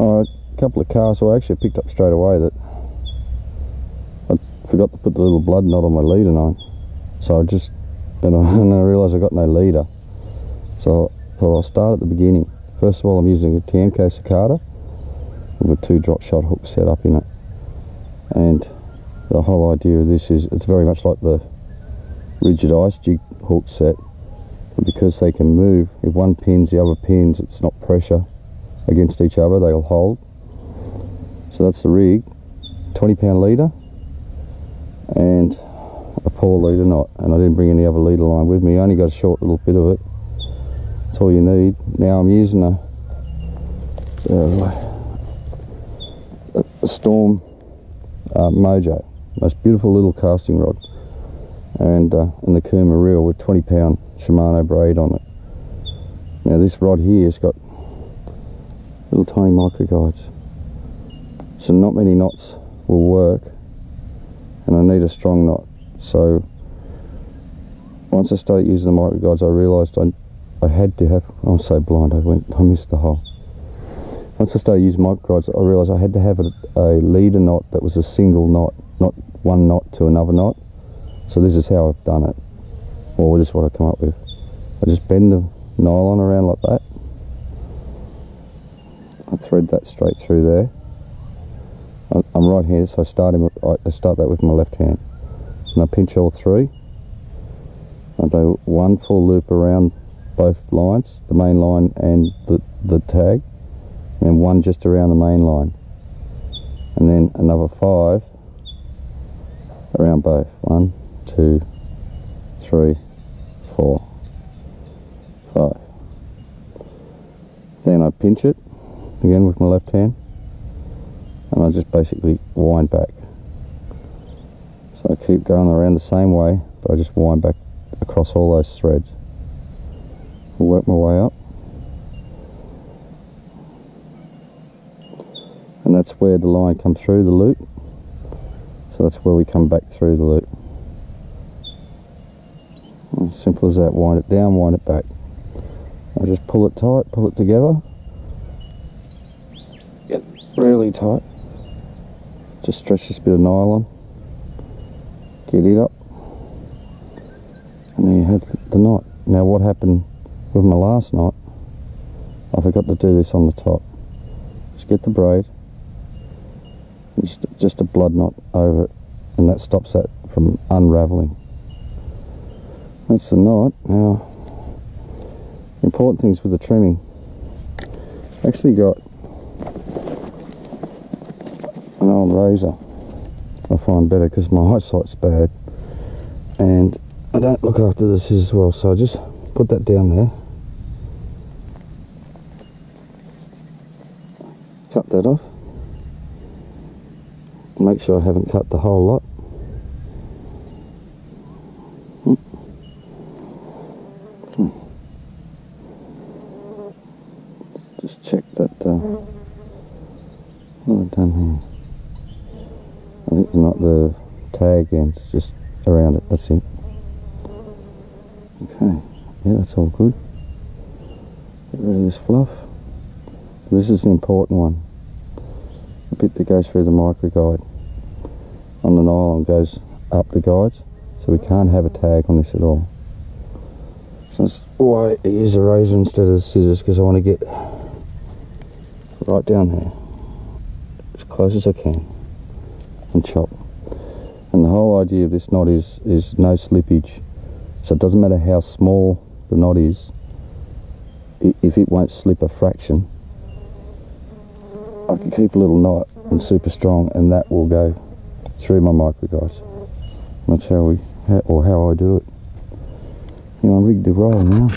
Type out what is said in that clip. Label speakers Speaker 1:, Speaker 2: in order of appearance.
Speaker 1: Oh, a couple of casts. I actually picked up straight away that I forgot to put the little blood knot on my leader line. So I just, and I, and I realised I got no leader. So I thought I'll start at the beginning. First of all, I'm using a Tiemco Cicada with a two drop shot hook set up in it. And the whole idea of this is it's very much like the rigid ice jig hook set. But because they can move, if one pins, the other pins, it's not pressure against each other, they'll hold. So that's the rig. 20 pound leader and a poor leader knot and I didn't bring any other leader line with me. I only got a short little bit of it. That's all you need. Now I'm using a, a, a Storm uh, Mojo. Most beautiful little casting rod. And uh, and the Kuma reel with 20 pound Shimano braid on it. Now this rod here has got little tiny micro guides. So not many knots will work and I need a strong knot. So once I started using the micro guides I realised I, I had to have I'm so blind I went I missed the hole. Once I started using micro guides I realised I had to have a, a leader knot that was a single knot not one knot to another knot. So this is how I've done it or this is what I come up with. I just bend the nylon around like that thread that straight through there I'm right here, so I start, him, I start that with my left hand. And I pinch all three. I do one full loop around both lines, the main line and the, the tag, and one just around the main line. And then another five around both. One, two, three, four, five. Then I pinch it again with my left hand. And I just basically wind back. So I keep going around the same way but I just wind back across all those threads. Work my way up. And that's where the line comes through the loop. So that's where we come back through the loop. Simple as that. Wind it down wind it back. I just pull it tight pull it together. get really tight. Just stretch this bit of nylon. Get it up. And then you have the knot now what happened with my last knot I forgot to do this on the top. Just get the braid. Just, just a blood knot over it. And that stops that from unraveling. That's the knot now important things with the trimming. Actually got an old razor. I find better because my eyesight's bad. And I don't look after the scissors well so I just put that down there. Cut that off. Make sure I haven't cut the whole lot. Hmm. Hmm. just check that uh, what I've done here I think not the tag ends, just around it, that's it. Okay, yeah, that's all good. Get rid of this fluff. This is the important one. The bit that goes through the micro guide on the nylon goes up the guides, so we can't have a tag on this at all. So that's why I use a razor instead of scissors, because I want to get right down there, as close as I can and chop. And the whole idea of this knot is is no slippage. So it doesn't matter how small the knot is if it won't slip a fraction I can keep a little knot and super strong and that will go through my micro guides that's how we or how I do it. You know I'm rigged to roll now